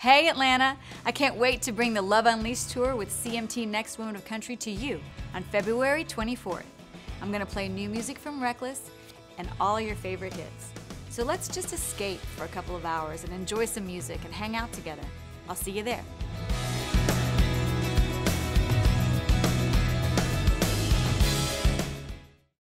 Hey Atlanta! I can't wait to bring the Love Unleashed tour with CMT Next Woman of Country to you on February 24th. I'm gonna play new music from Reckless and all your favorite hits. So let's just escape for a couple of hours and enjoy some music and hang out together. I'll see you there.